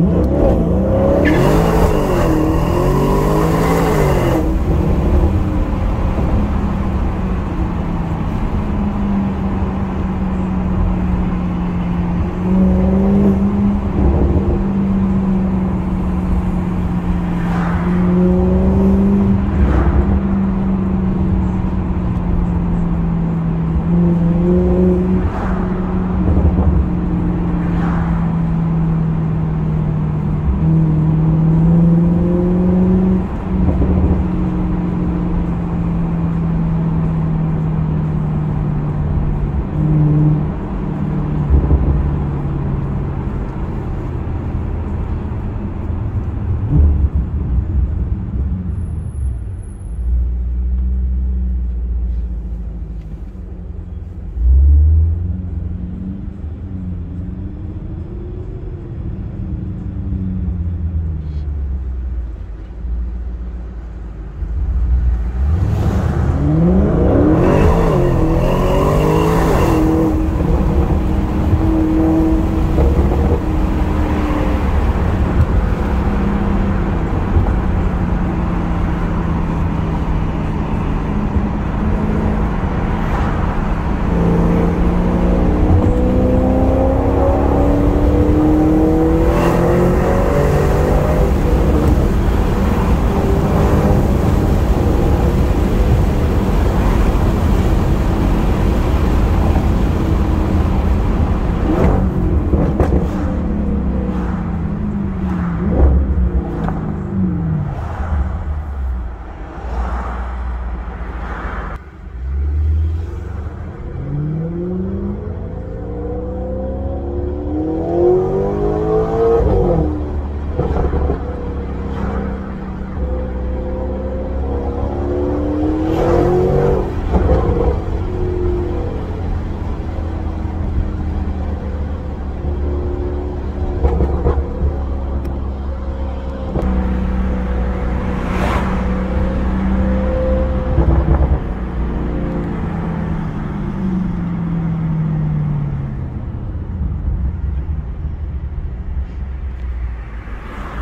Muito bom.